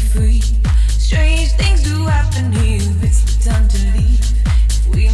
free. Strange things do happen here. It's the time to leave. If we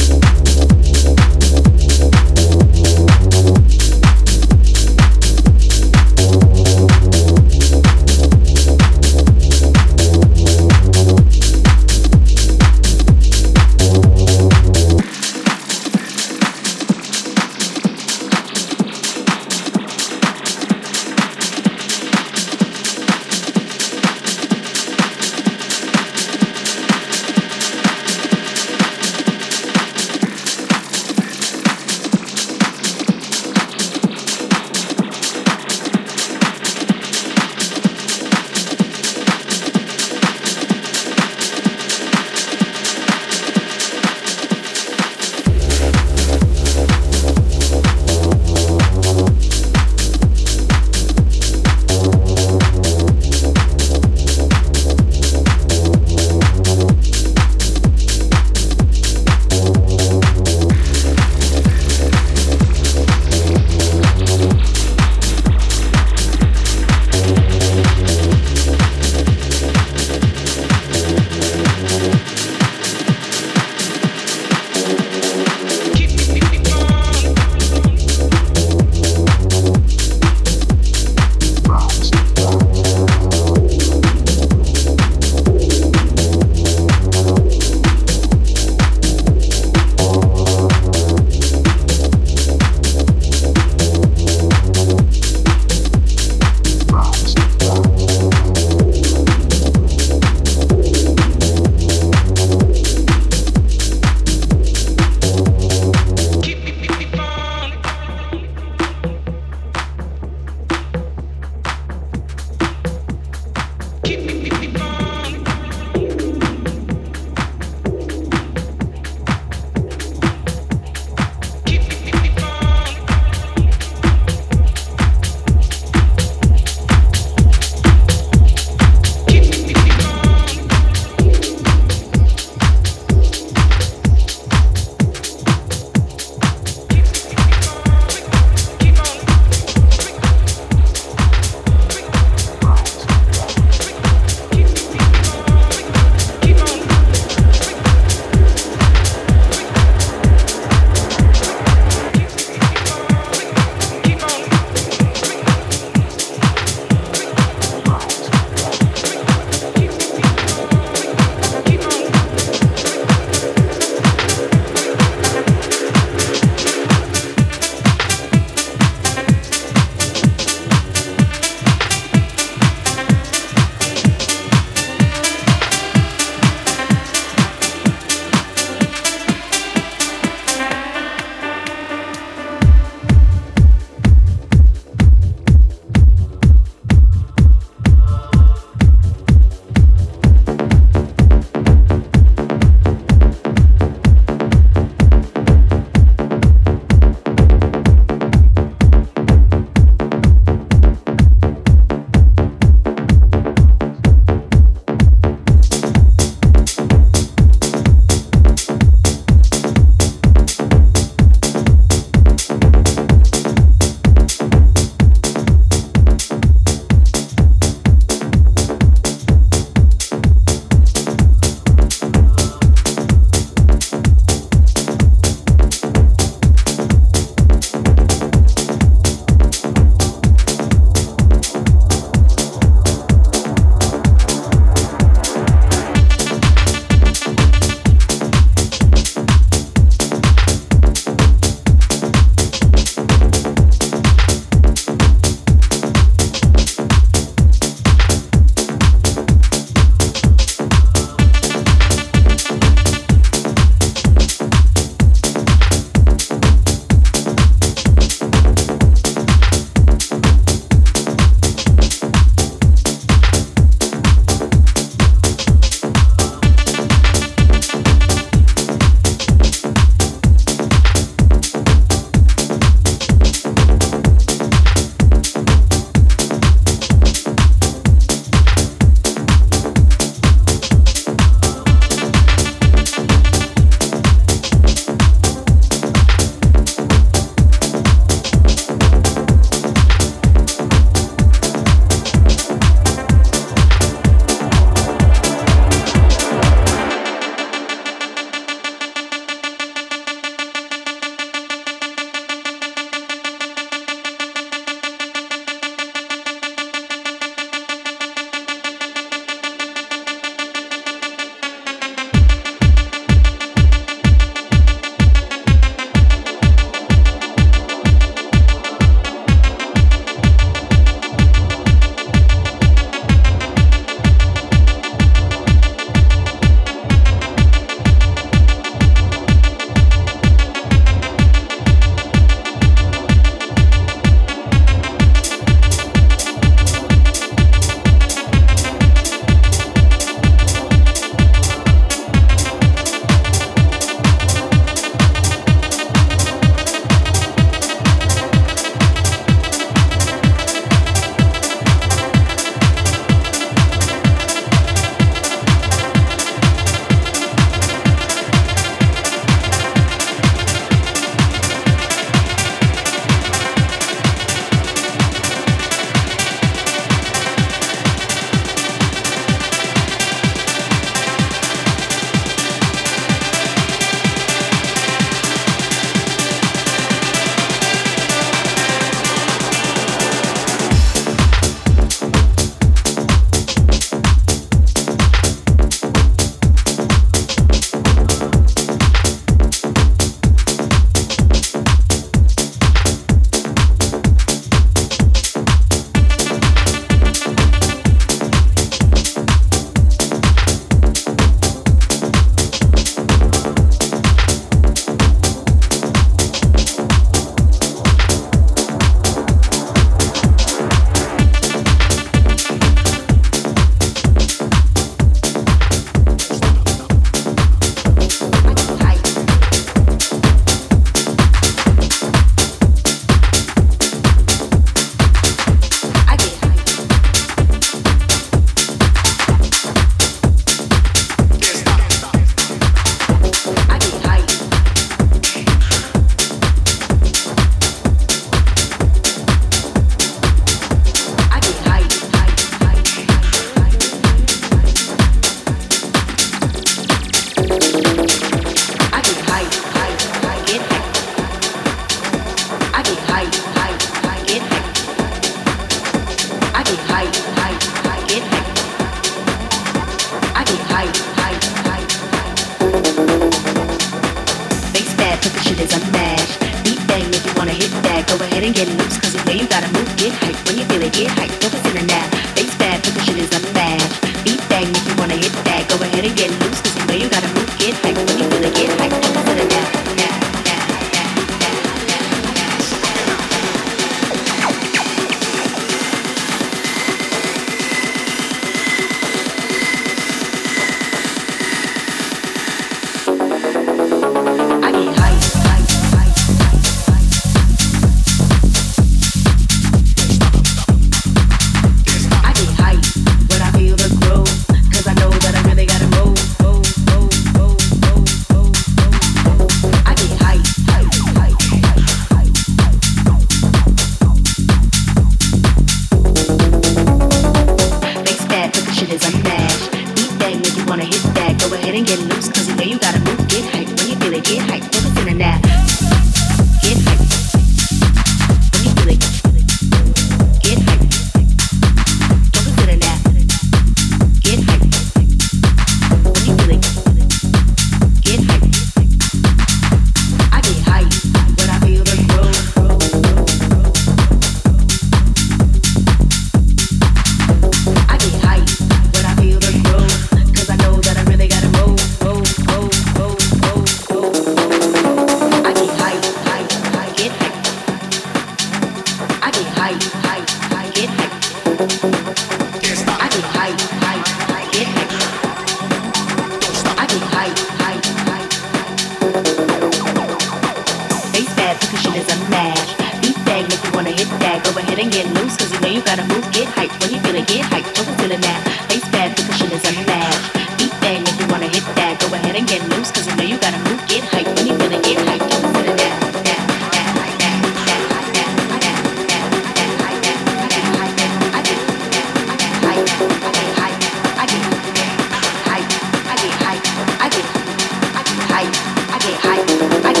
I get I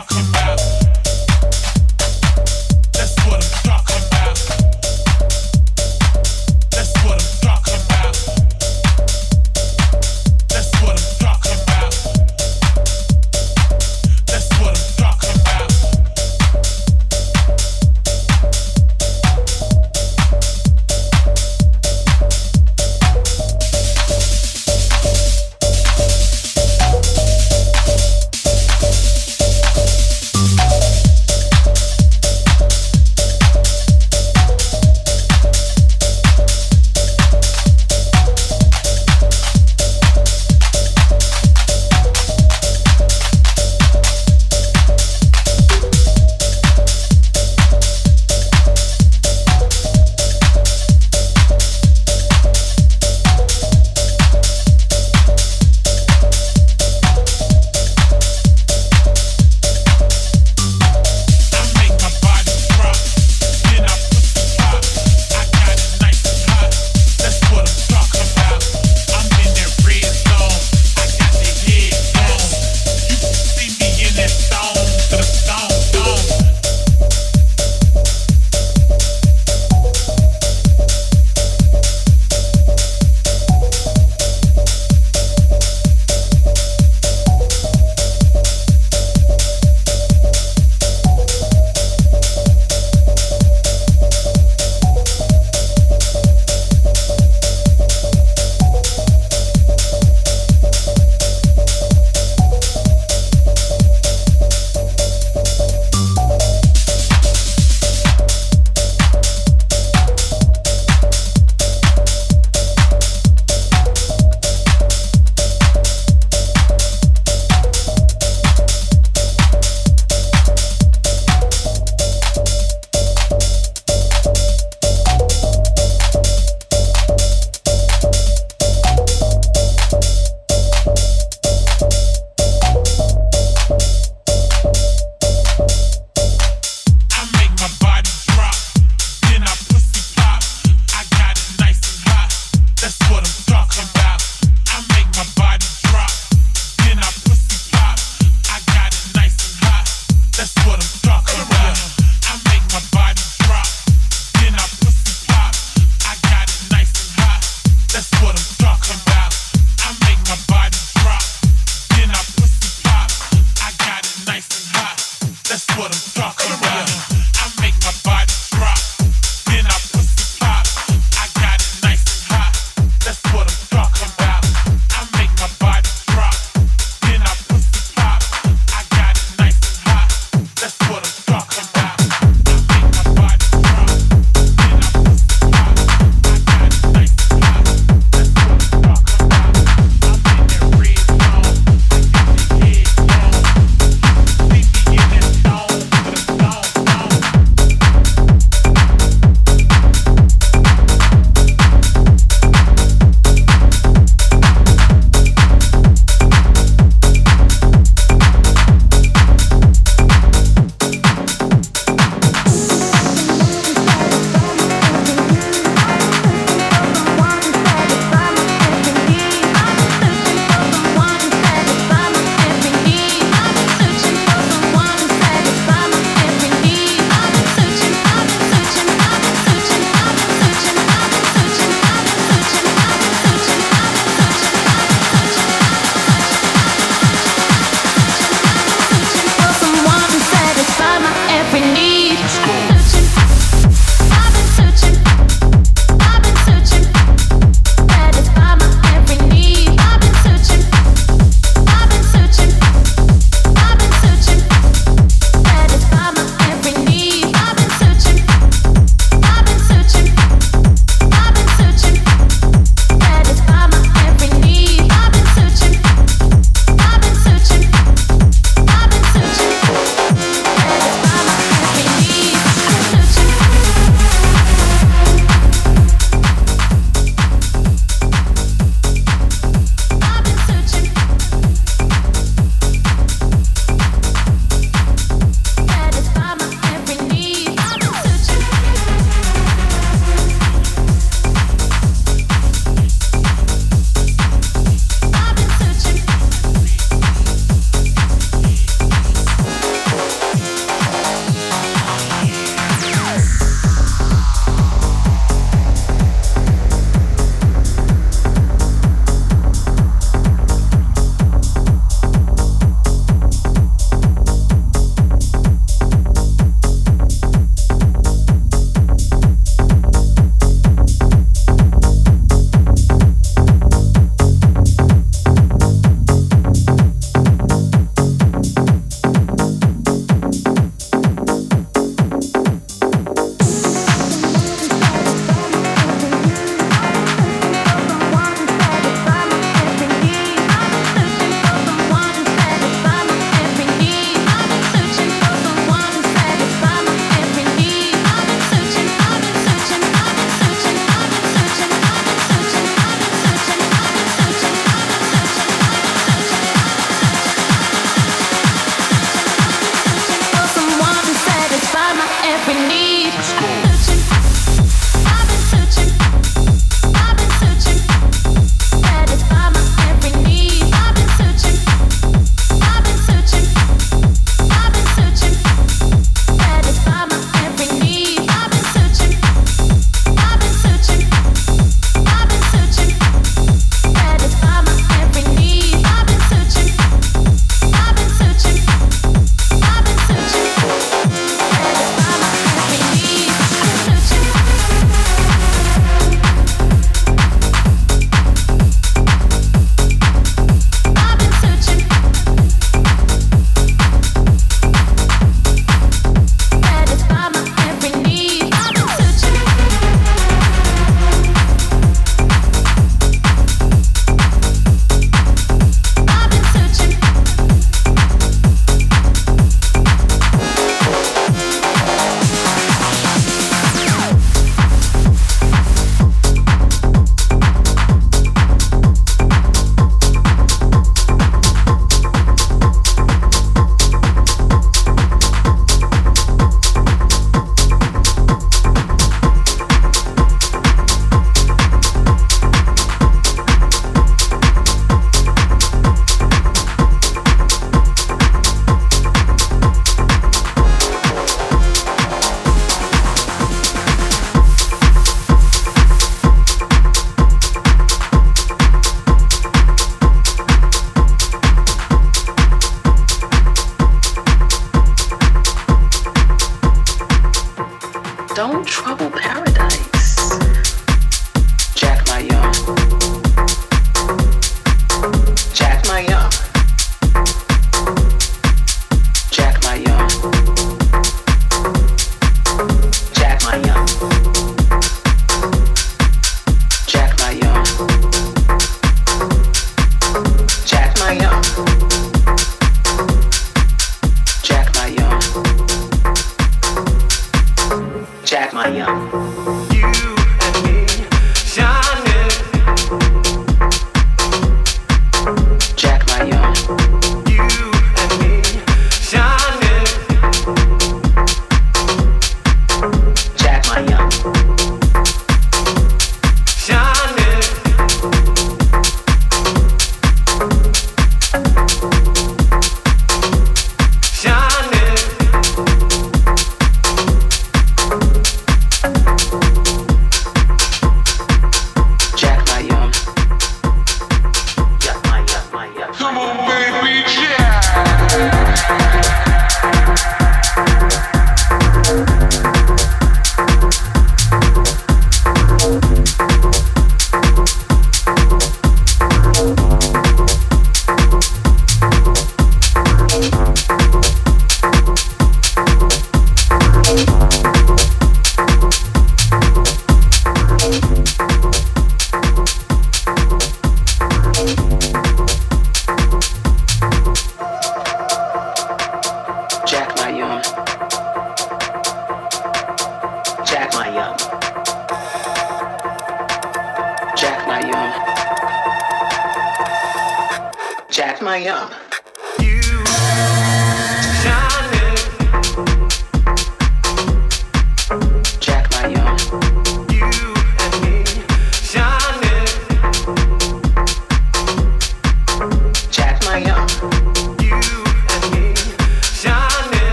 rock.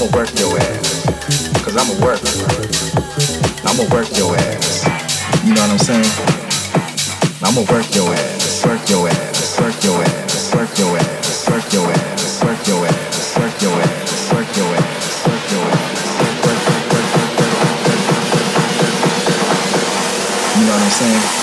I'ma work your ass. Cause I'm a worker. I'ma work your ass. You know what I'm saying? I'ma work your ass. Work your ass. Work your ass. Work your ass. Work your ass. Work your ass. Work your ass. Work your ass. Work your ass. You know what I'm saying?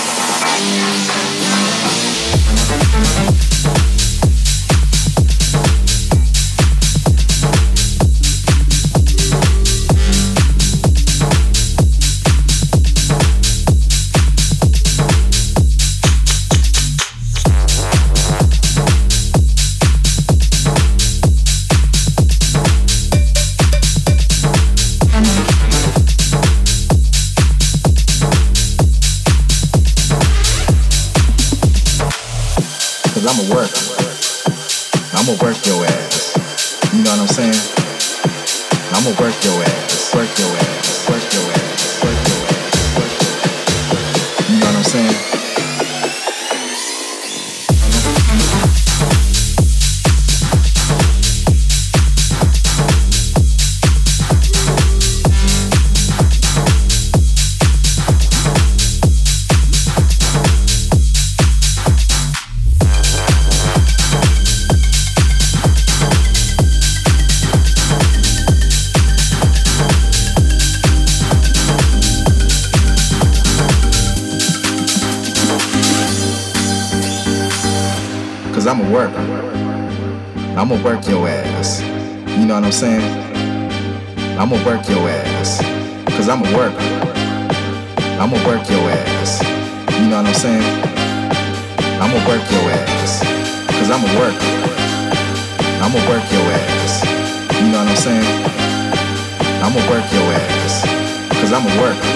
I'ma work your ass. Cause I'm a worker. I'ma work your ass. You know what I'm saying? I'ma work your ass. Cause I'm a worker.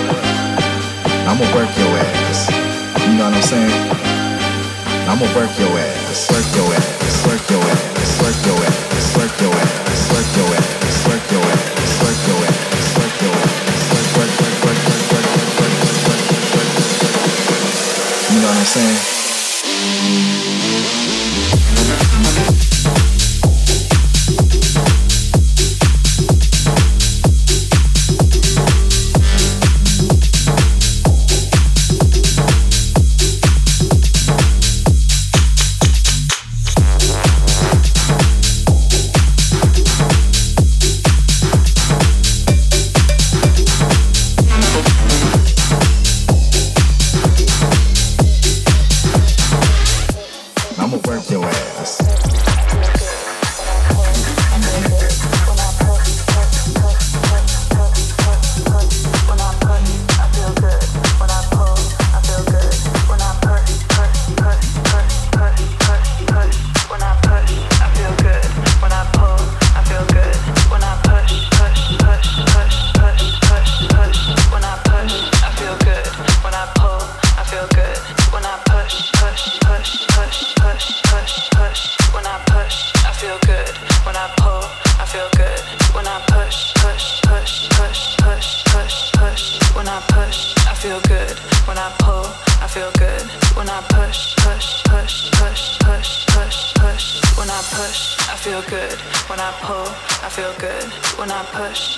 I'ma work your ass. You know what I'm saying? I'ma work your ass, work your ass, work your ass, work your ass, work your ass, work your ass, work your ass, work your ass, work your ass, work work work work work work work work work work.